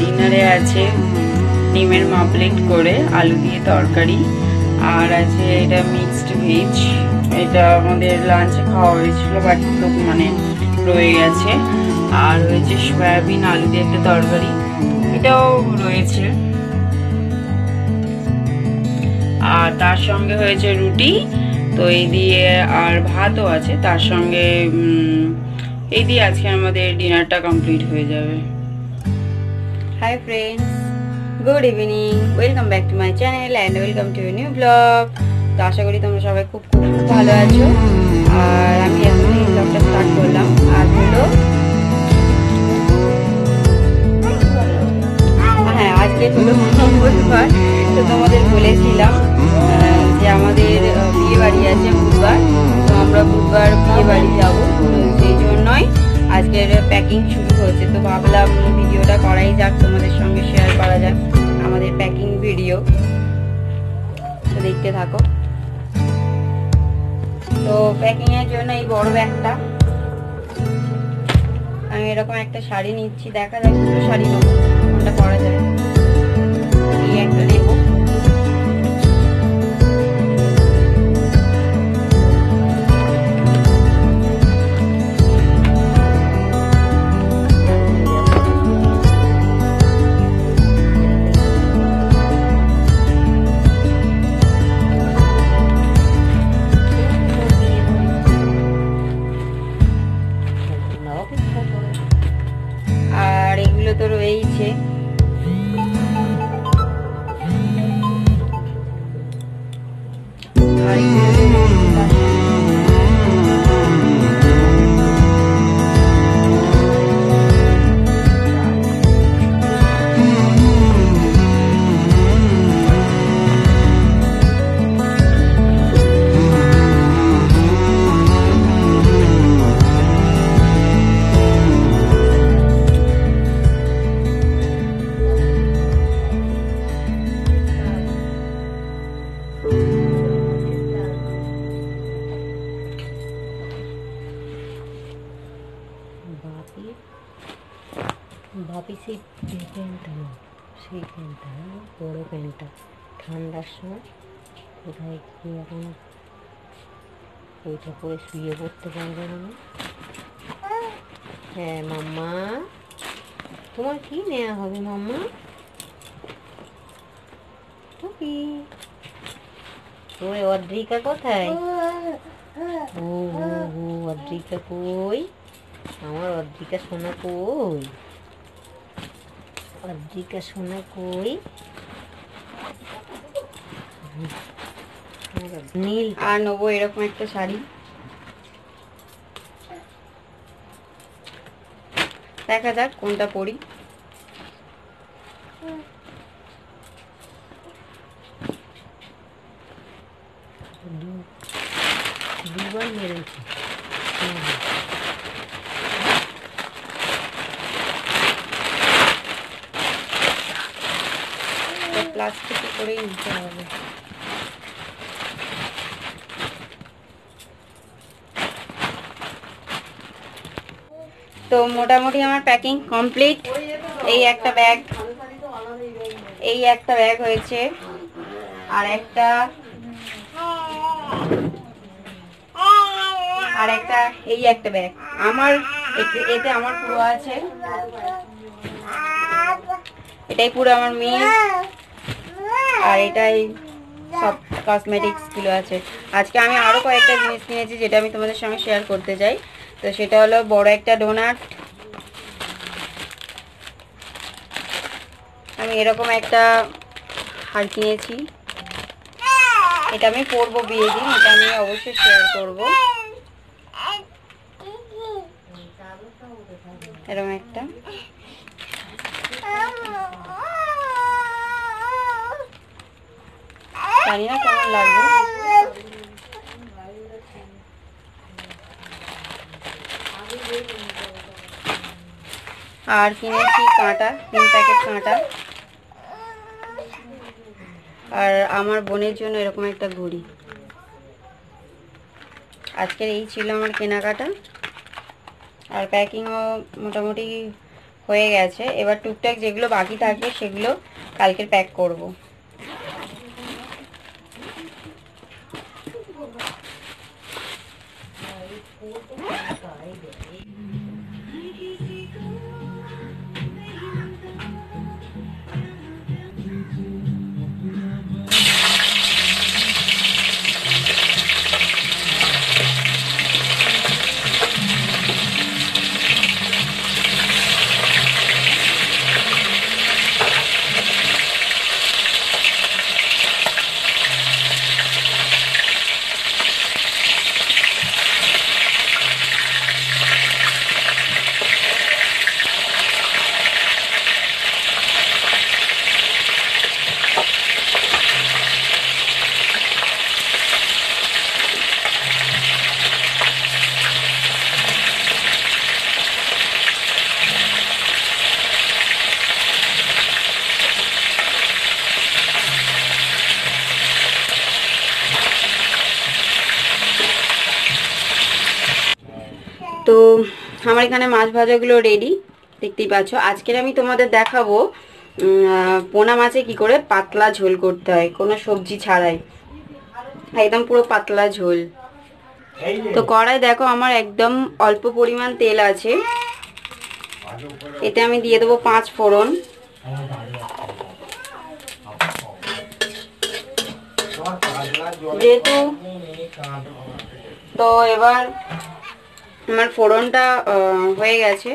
ডিনারে আছে ডিমের মাপলেট করে, আলু দিয়ে তরকারি, আর আছে এটা মিক্সড ভেজ এটা আমাদের লাঞ্চে খাওয়া হয়েছিল বাট তো মানে রয়ে গেছে। আর হয়েছে সয়াবিন, আলু দিয়ে একটা তরকারি। এটাও রয়েছে। আর তার সঙ্গে হয়েছে রুটি, তো এই দিয়ে আর ভাতও আছে। তার সঙ্গে এই দিয়ে আজকে আমাদের ডিনারটা কমপ্লিট হয়ে যাবে। Hi friends good evening welcome back to my channel and welcome to new blog তো আশা করি তোমরা সবাই খুব খুব ভালো আছো। আর আমি এখন এই ব্লগটা স্টার্ট করলাম। আর হলো হ্যাঁ আজকে হলো বুধবার তো তোমাদের বলেছিলাম যে আমাদের বিয়ে বাড়ি আছে বুধবার। তো আমরা বুধবার বিয়ে বাড়ি যাব সেই জন্যই আজকের প্যাকিং শুরু হয়েছে, তো ভাবলাম ভিডিওটা করাই যাক, তোমাদের সঙ্গে শেয়ার করা যাক আমাদের প্যাকিং ভিডিও দেখতে থাকো। তো প্যাকিং এর জন্য এই বড় ব্যাগটা আমি এরকম একটা শাড়ি নিচ্ছি, দেখা যাক শাড়ি নেব। কোনটা করা যায়। তো রয়েইছে। প্যান্টটা ঠান্ডার সময়। কোথায় কি এখন? ওইটা পরে শুয়ে পড়তে পারবে না। হ্যাঁ মাম্মা। তোমার কি নেওয়া হবে, মাম্মা? টুপি। ওই অদ্রিকা কোথায়? ও ও, অদ্রিকা কই? আমার অদ্রিকা সোনা কই? অদ্রিকা সোনা কই? নীল আর নেব এরকম একটা শাড়ি। দেখা যাক কোনটা পরি। দুবার মেরেছে। প্লাস্টিকে করেই নিতে হবে। তো মোটামুটি আমার প্যাকিং কমপ্লিট এই একটা ব্যাগ এই একটা ব্যাগ হয়েছে। আর একটা আর একটা, এই একটা ব্যাগ আমার, এতে- আমার পুরো আছে। এটাই পুরো আমার মেয়ে আর এটাই সব কসমেটিক্সগুলো আছে। আজকে আমি আরও কয়েকটা জিনিস কিনেছি যেটা আমি তোমাদের সঙ্গে শেয়ার করতে চাই। তো সেটা হলো বড় একটা ডোনাট আমি এরকম একটা হার কিনেছি। এটা আমি পরবো বিয়ে দিন এটা আমি অবশ্যই শেয়ার করব। এরকম একটা। জানি না কেমন লাগবে। আর কিনেছি কাঁটা, তিন প্যাকেট কাঁটা। আর আমার বোনের জন্য এরকম একটা ঘড়ি। আজকের এই ছিল আমার কেনাকাটা। আর প্যাকিংও মোটামুটি হয়ে গেছে। এবার টুকটাক যেগুলো বাকি থাকবে সেগুলো কালকের প্যাক করব। আমার এখানে মাছ ভাজাগুলো রেডি দেখতেই পাচ্ছ। আজকের আমি তোমাদের দেখাবো পোনা মাছে কি করে পাতলা ঝোল করতে হয়, কোনো সবজি ছাড়াই। একদম পুরো পাতলা ঝোল। তো কড়াই দেখো, আমার একদম অল্প পরিমাণ তেল আছে। এতে আমি দিয়ে দেবো পাঁচ ফোড়ন। যেহেতু তো এবার আমার ফোড়নটা হয়ে গেছে,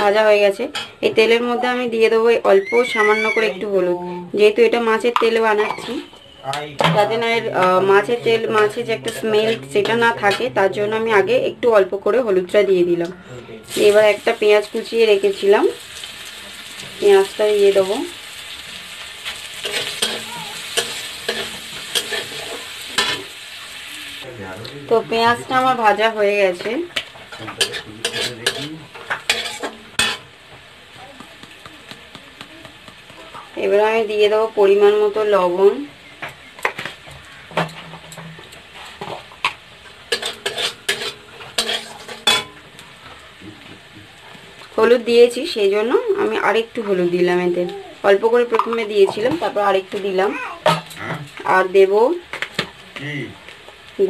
ভাজা হয়ে গেছে। এই তেলের মধ্যে আমি দিয়ে দেবো অল্প সামান্য করে একটু হলুদ। যেহেতু এটা মাছের তেলে বানাচ্ছি, যাতে না এর মাছের তেল, মাছের যে একটা স্মেল সেটা না থাকে, তার জন্য আমি আগে একটু অল্প করে হলুদটা দিয়ে দিলাম। এবার একটা পেঁয়াজ কুচিয়ে রেখেছিলাম। পেঁয়াজটা দিয়ে দেবো। তো পেঁয়াজটা আমার ভাজা হয়ে গেছে। এবার আমি দিয়ে দেবো পরিমাণ মতো লবণ। হলুদ দিয়েছি সেই জন্য আমি আরেকটু হলুদ দিলাম এতে। অল্প করে প্রথমে দিয়েছিলাম তারপর আরেকটু দিলাম। আর দেব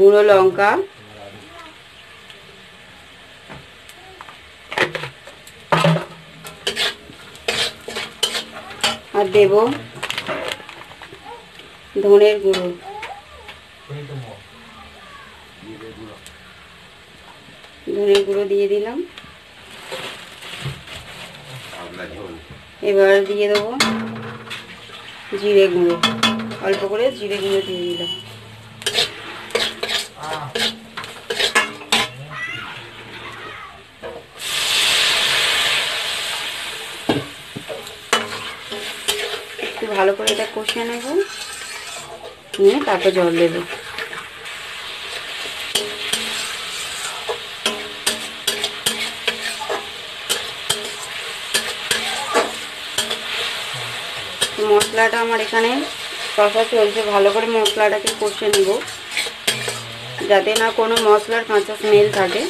গুঁড়ো লঙ্কা। দেব ধনের গুঁড়ো। ধনের গুঁড়ো দিয়ে দিলাম। এবার দিয়ে দেবো জিরে গুঁড়ো। অল্প করে জিরে গুঁড়ো দিয়ে দিলাম। ভালো করে এটা কষিয়ে নেব। নিয়ে তারপর জল দেবো। মশলাটা আমার এখানে কষা চলছে। ভালো করে মশলাটাকে কষে নেব। যাতে না কোনো মশলার কাঁচা স্মেল থাকে।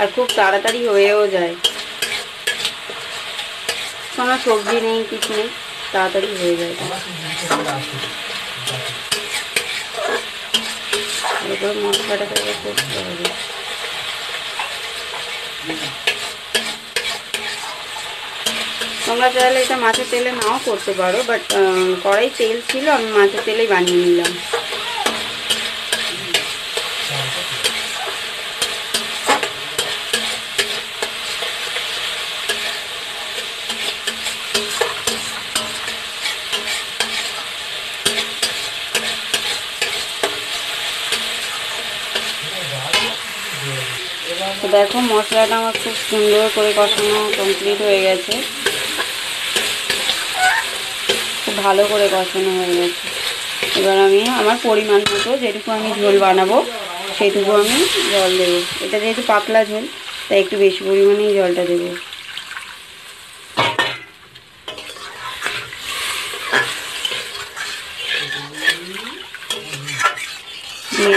আর খুব তাড়াতাড়ি হয়েও যায়। কোনো সবজি নেই, কিছু নেই, তাড়াতাড়ি হয়ে যায়। এরপর মশলাটাকে করতে হবে। তোমরা চাইলে এটা মাছের তেলে নাও করতে পারো বাট কড়াই তেল ছিল, আমি মাছের তেলেই বানিয়ে নিলাম। তো দেখো মশলাটা আমার খুব সুন্দর করে কষানো কমপ্লিট হয়ে গেছে। খুব ভালো করে কষানো হয়ে গেছে। এবার আমি আমার পরিমাণ মতো যেটুকু আমি ঝোল বানাবো সেইটুকু আমি জল দেবো। এটা যেহেতু পাতলা ঝোল, তাই একটু বেশি পরিমাণেই জলটা দেবো।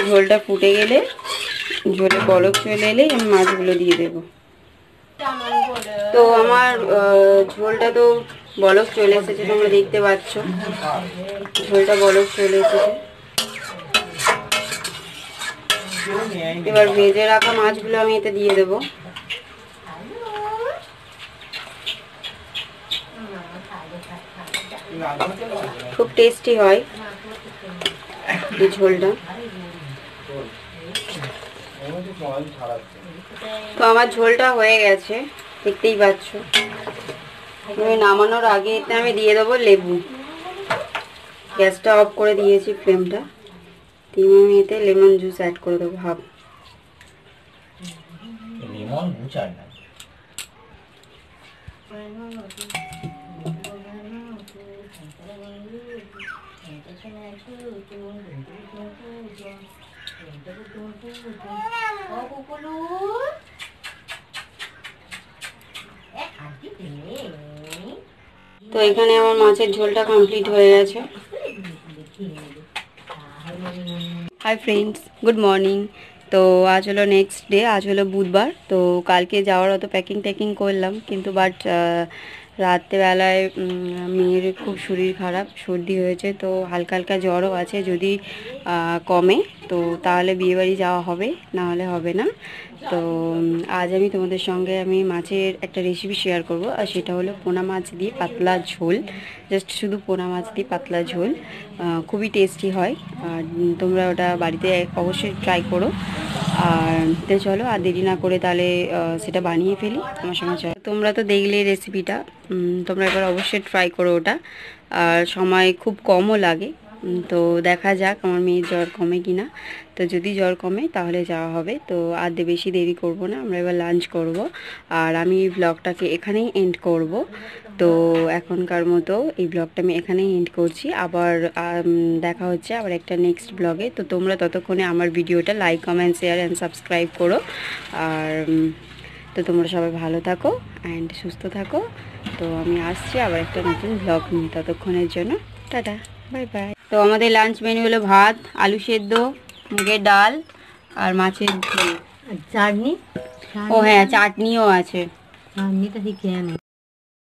ঝোলটা ফুটে গেলে ঝোলে বলক চলে এলেই আমি মাছগুলো দিয়ে দেবো। তো আমার ঝোলটা তো বলক চলে এসেছে, তোমরা দেখতে পাচ্ছ। ঝোলটা বলক চলে এসেছে। এবার ভেজে রাখা মাছগুলো আমি এতে দিয়ে দেবো। খুব টেস্টি হয় এই ঝোলটা। তো আমার ঝোলটা হয়ে গেছে দেখতেই পাচ্ছ। এবার নামানোর আগে এতে আমি দিয়ে দেবো লেবু। গ্যাসটা অফ করে দিয়েছি ফ্লেমটা। দিয়ে আমি এতে লেমন জুস অ্যাড করে দেবো হাফ লেমন বুঝার না। তো এখানে আমার মাছের ঝোলটা কমপ্লিট হয়ে গেছে। হাই ফ্রেন্ডস গুড মর্নিং তো আজ হলো নেক্সট ডে আজ হলো বুধবার। তো কালকে যাওয়ার অত প্যাকিং ট্যাকিং করলাম, কিন্তু বাট রাত্রেবেলায় মেয়ের খুব শরীর খারাপ, সর্দি হয়েছে, তো হালকা হালকা জ্বরও আছে, যদি কমে, তো তাহলে বিয়েবাড়ি যাওয়া হবে, না হলে হবে না। তো আজ আমি তোমাদের সঙ্গে আমি মাছের একটা রেসিপি শেয়ার করব। আর সেটা হলো পোনা মাছ দিয়ে পাতলা ঝোল। জাস্ট শুধু পোনা মাছ দিয়ে পাতলা ঝোল খুবই টেস্টি হয়। আর তোমরা ওটা বাড়িতে অবশ্যই ট্রাই করো। আর তো চলো আর দেরি না করে তাহলে সেটা বানিয়ে ফেলি। আমার সঙ্গে চলো। তোমরা তো দেখলে রেসিপিটা তোমরা একবার অবশ্যই ট্রাই করো ওটা। আর সময় খুব কমও লাগে। তো দেখা যাক আমার মেয়ের জ্বর কমে কি না তো যদি জ্বর কমে তাহলে যাওয়া হবে। তো আর বেশি দেরি করব না, আমরা এবার লাঞ্চ করব। আর আমি এই ব্লগটাকে এখানেই এন্ড করব। তো এখনকার মতো এই ব্লগটা আমি এখানেই এন্ড করছি। আবার দেখা হচ্ছে আবার একটা নেক্সট ব্লগে তো তোমরা ততক্ষণে আমার ভিডিওটা like comment share and subscribe করো। আর তো তোমরা সবাই ভালো থাকো অ্যান্ড সুস্থ থাকো। তো আমি আসছি আবার একটা নতুন ব্লগ নিয়ে ততক্ষণের জন্য। টাটা বাই বাই তো আমাদের লাঞ্চ মেনু হলো ভাত আলু সেদ্ধ মুগের ডাল আর মাছের ঝোল। আর চাটনি? ও হ্যাঁ চাটনিও আছে। চাটনিটা ঠিক